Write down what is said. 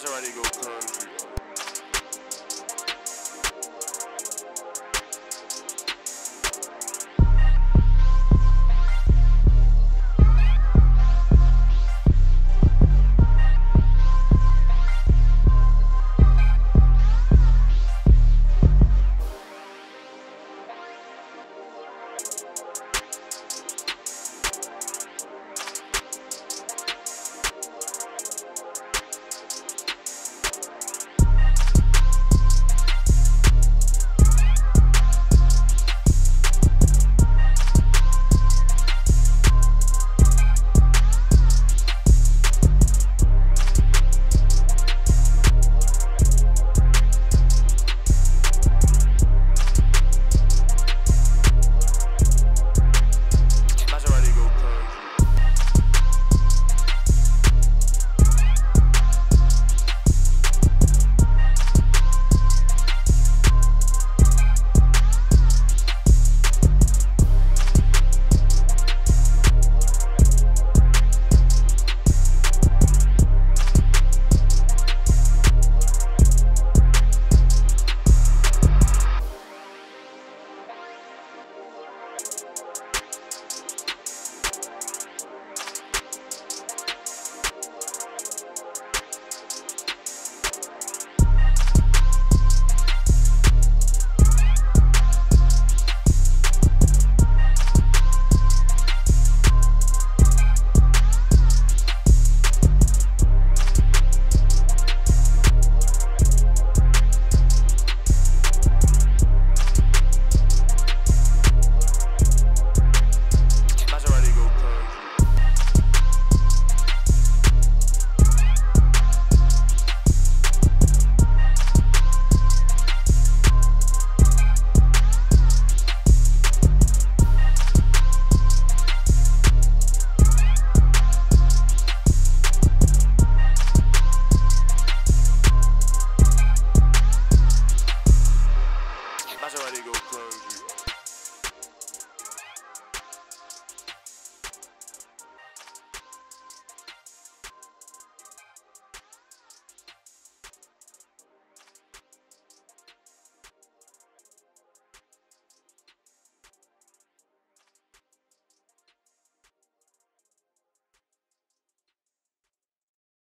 Maserati go crazy.